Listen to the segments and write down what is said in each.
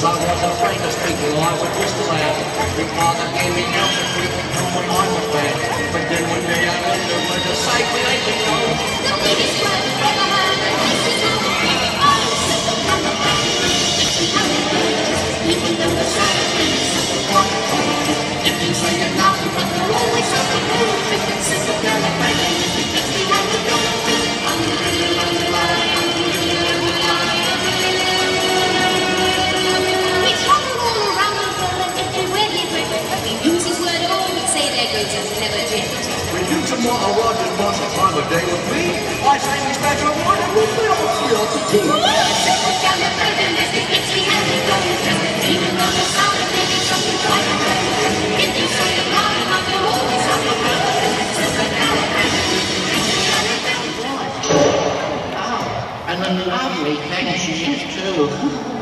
Cause I was afraid to speak, well, I was just lad. My father gave me help and people me I was bad. But then one day I learned there was a that I could know. The biggest heard, and this is me all three of the team. Simple kind of thing, and this gets me how it goes. Even though the sound of it is something kind of thing. If you say you're not, but you're always something good. Simple kind of thing, gets me how it goes. Oh, and a lovely thing she is too.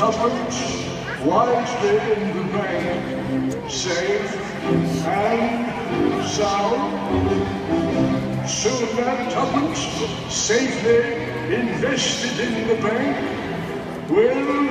Tuppence wisely in the bank, safe and sound, soon that tuppence safely invested in the bank will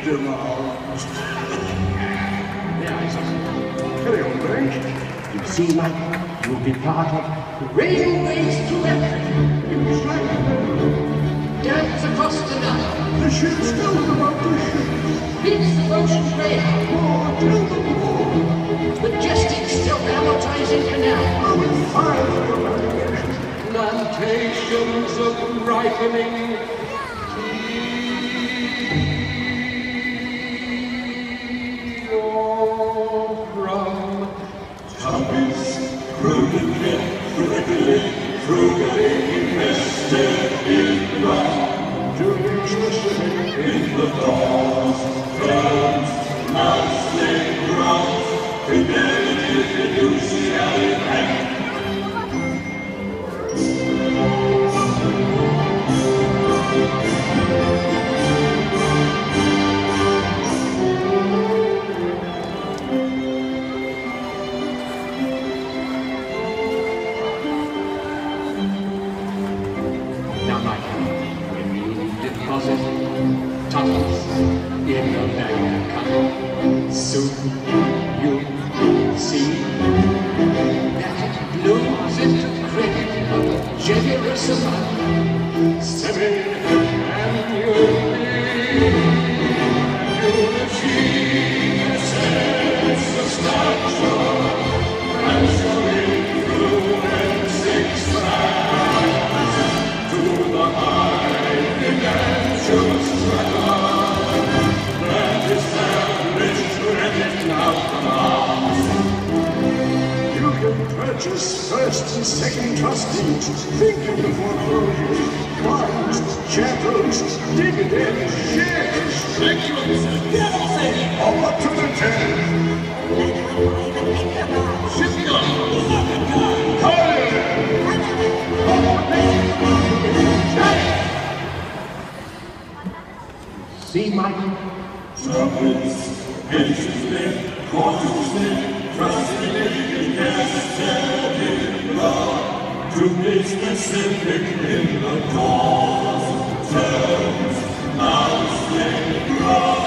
Carry on, Frank. You see, Mike, you'll be part of the Railways to Africa, It's like dams across the Nile, the ship's still about the ship. beats the ocean rail, Oh, tell them more. majestic self amortizing canal, I will fire plantations of ripening specific in the Now, Stop! in the north turns, now sing